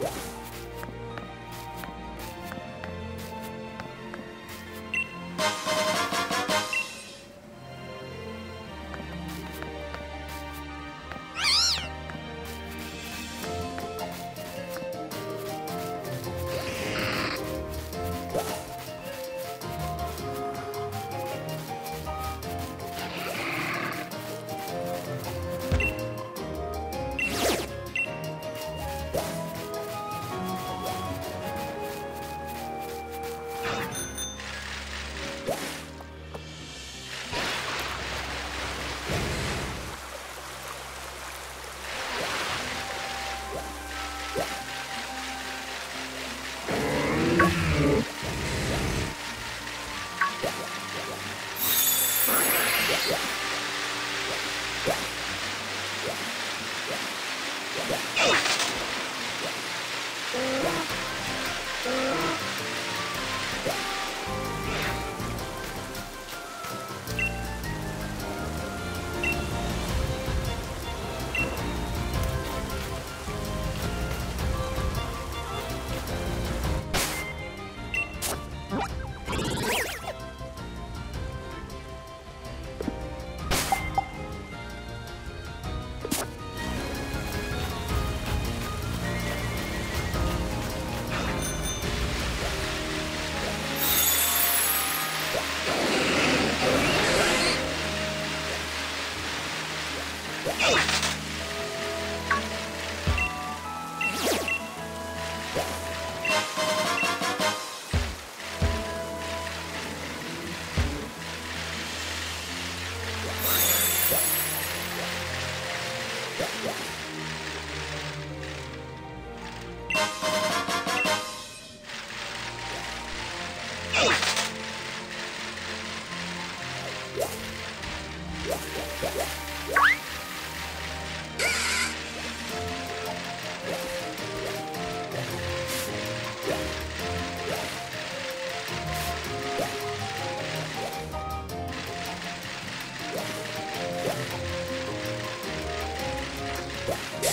Yeah. You